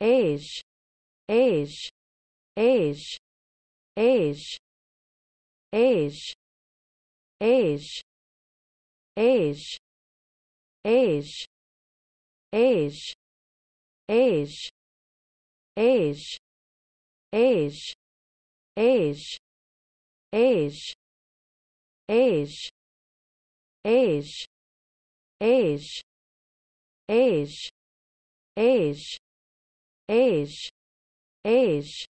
age age age age age age age age age age age age age age age age age age age age. Age